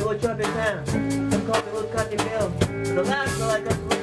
We'll chop your hand. Some call me Luke Cotton Bill. The laughs are like us.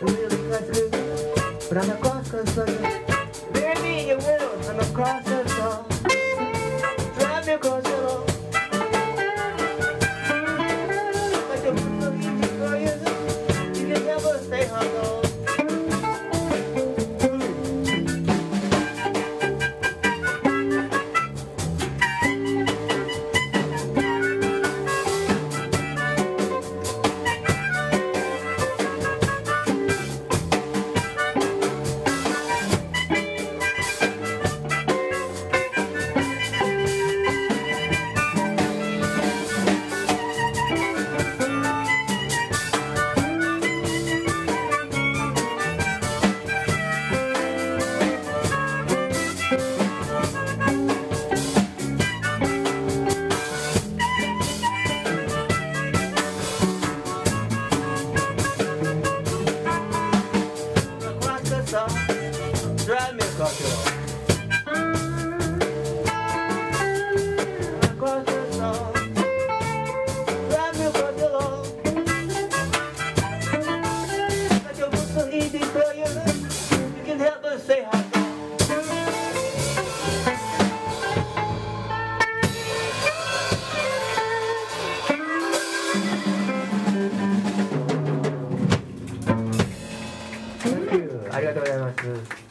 really. But I'm a cross-cut me, you will. I'm song. Drive me across ありがとうございます。